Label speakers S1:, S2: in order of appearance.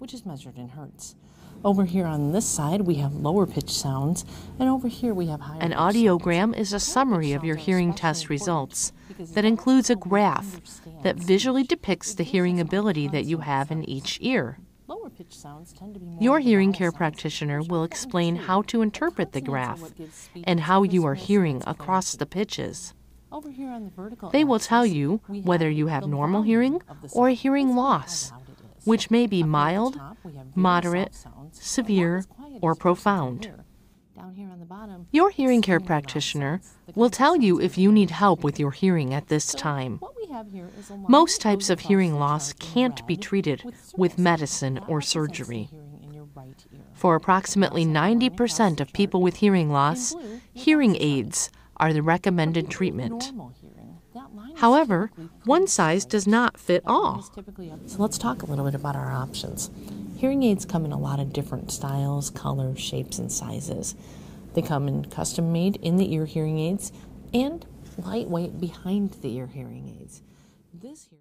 S1: which is measured in hertz. Over here on this side, we have lower pitch sounds, and over here we have higher
S2: An audiogram is a summary of your hearing test results that includes a graph that visually depicts the hearing ability that you have in each ear.
S1: Lower pitch sounds tend to be more
S2: Your hearing care practitioner will explain how to interpret the graph
S1: what gives speech
S2: and how you are hearing across the pitches.
S1: Over here on the vertical
S2: They will tell you whether you have normal hearing or a hearing
S1: Let's see how
S2: loss,
S1: loud it is.
S2: Which may be
S1: Up here at the
S2: mild,
S1: top, we have very
S2: moderate,
S1: soft sounds, and
S2: severe,
S1: not as quiet
S2: or
S1: as what you can
S2: profound.
S1: hear. Down here on the bottom,
S2: Your hearing care practitioner will tell you if you need help with your hearing at this time.
S1: what we have here is a line
S2: Most types of hearing loss can't be treated
S1: with
S2: medicine or surgery.
S1: hearing in your right ear.
S2: For approximately 90% of people with hearing loss, hearing aids are the recommended
S1: For people with
S2: treatment.
S1: Normal hearing, that line is
S2: However, one size does not fit all.
S1: is typically up- So let's talk a little bit about our options. Hearing aids come in a lot of different styles, colors, shapes, and sizes. They come in custom made in the ear hearing aids and lightweight behind the ear hearing aids. This here